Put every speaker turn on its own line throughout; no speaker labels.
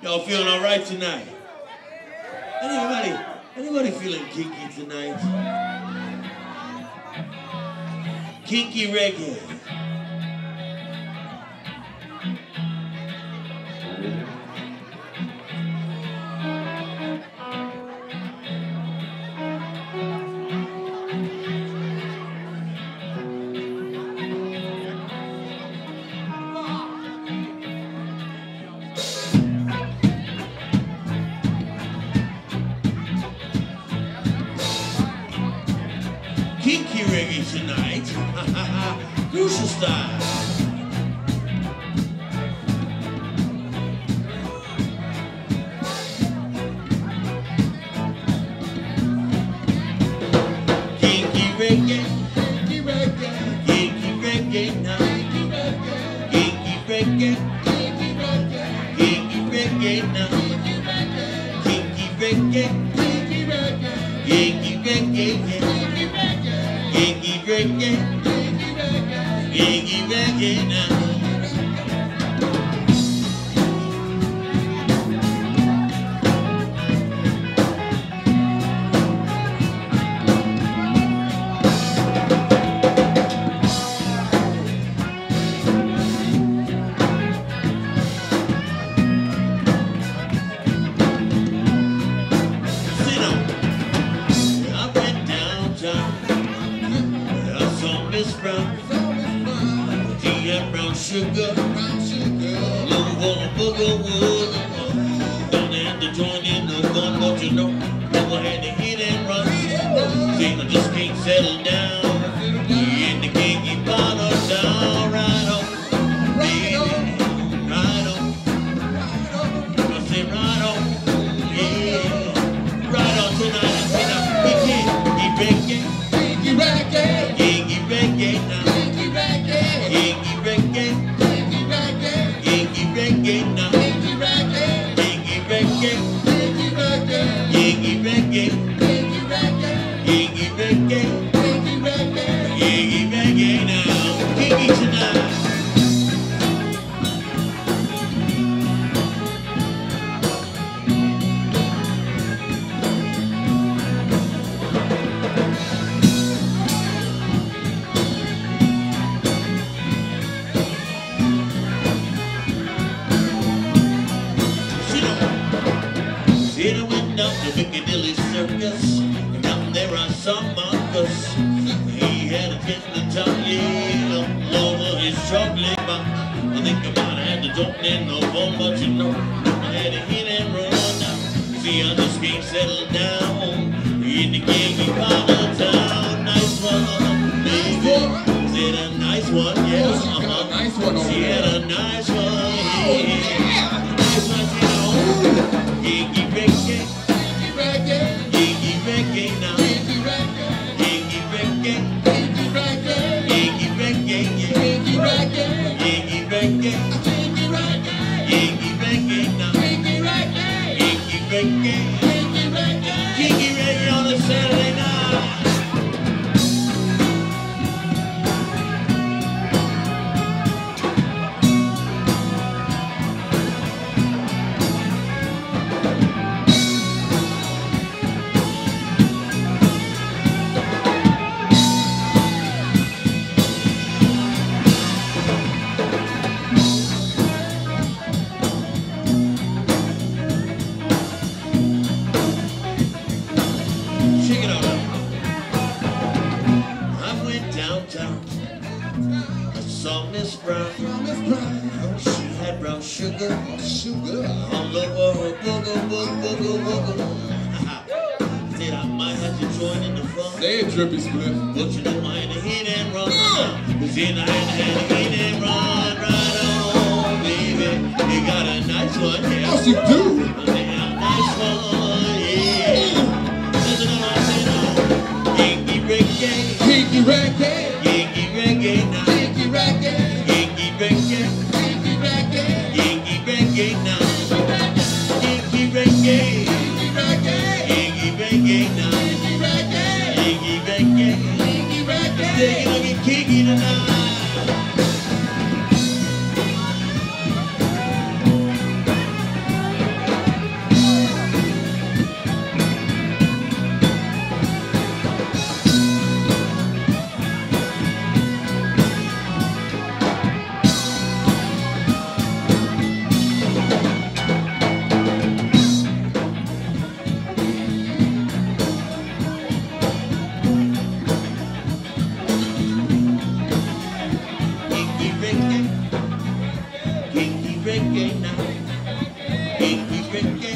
Y'all feeling all right tonight? Anybody, anybody feeling kinky tonight? Kinky reggae. Reggae tonight. Crucial style. Kinky reggae. Kinky reggae. Kinky reggae now. Kinky reggae. Kinky reggae. Kinky reggae now. Kinky reggae. Kinky reggae. Kinky reggae. Kinky reggae. Kinky reggae now. Sit I saw Miss Brown. Had brown sugar. Love on a booger wood. Don't have to join in the fun, but you know, never had to I went down to Piccadilly Circus. And down there I saw Marcus. He had a to tongue, yeah, all over his chocolate bar. I think I might have had to jump in the phone, but you know, I had to hit and run now. See, I just can't settle down in the gaming part of town. Nice one, baby. Said a nice one, yeah.
Oh, she got a nice one over
She had a nice one, oh, yeah. Downtown. I saw Miss Brown. She had brown sugar all over her booger, booger, booger, booger. Said I might have to join in the fun.
They a drippy split.
But you know I had to hit and run. Cause then I had to, hit and run right on, baby. You got a nice one, yeah.
Oh, she do.
A nice one, get kinky tonight. Yankee reggae now. Yankee reggae.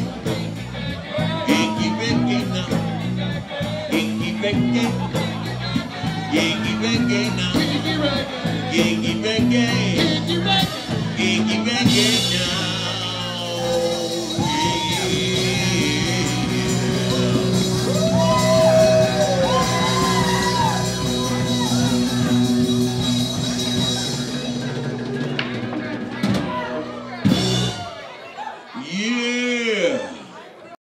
Yankee reggae now. Yankee reggae. Yankee reggae now. Yankee reggae.